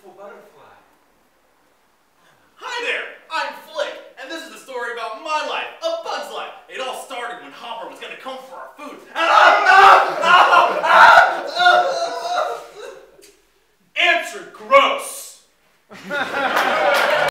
beautiful butterfly. Hi there! I'm Flick, and this is the story about my life, a bug's life. It all started when Hopper was gonna come for our food. Answer gross!